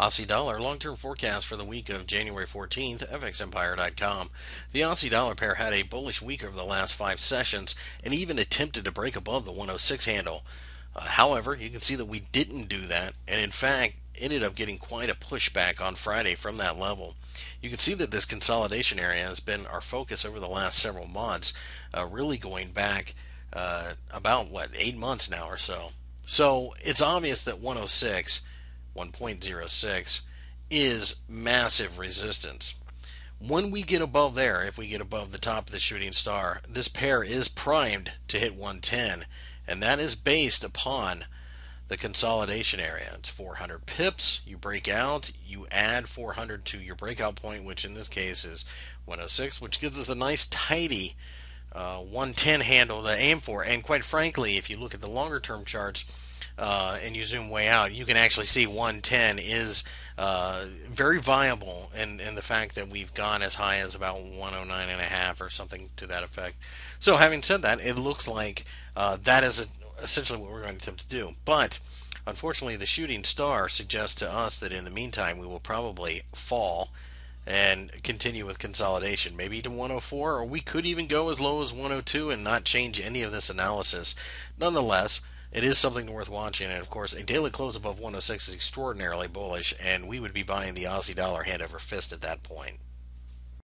Aussie dollar long term forecast for the week of January 14th, FXEmpire.com. The Aussie dollar pair had a bullish week over the last five sessions and even attempted to break above the 106 handle. Uh, however, you can see that we didn't do that, and in fact, ended up getting quite a pushback on Friday from that level. You can see that this consolidation area has been our focus over the last several months, uh, really going back uh, about what eight months now or so. So it's obvious that 106 1.06 is massive resistance. When we get above there, if we get above the top of the shooting star, this pair is primed to hit 110, and that is based upon the consolidation area. It's 400 pips. You break out, you add 400 to your breakout point, which in this case is 106, which gives us a nice tidy uh, 110 handle to aim for. And quite frankly, if you look at the longer term charts, uh, and you zoom way out, you can actually see 110 is uh, very viable in, in the fact that we've gone as high as about 109 and a half or something to that effect. So having said that, it looks like uh, that is a, essentially what we're going to attempt to do. But unfortunately, the shooting star suggests to us that in the meantime we will probably fall and continue with consolidation, maybe to 104, or we could even go as low as 102 and not change any of this analysis. Nonetheless, it is something worth watching. And of course, a daily close above 106 is extraordinarily bullish, and we would be buying the Aussie dollar hand over fist at that point.